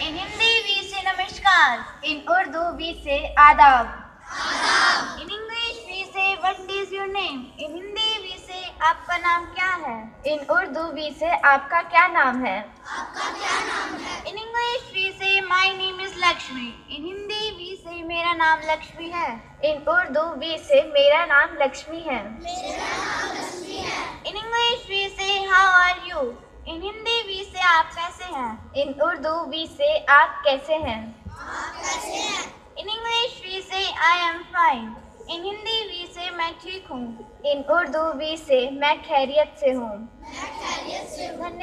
इन Hindi we से नमस्कार इन Urdu we say आदाब in English we say what is your name in Hindi we say आपका नाम क्या है इन उर्दू वी से आपका क्या नाम है in English we say my name is Lakshmi in Hindi we say मेरा नाम लक्ष्मी है इन उर्दू वी से मेरा नाम लक्ष्मी है in English we say how are you in Hindi we say आपका हैं। इन उर्दू वी से आप कैसे हैं? In English we say I am fine in Hindi we say मैं ठीक हूँ। इन उर्दू वी से मैं खैरियत से हूँ। धन्यवाद।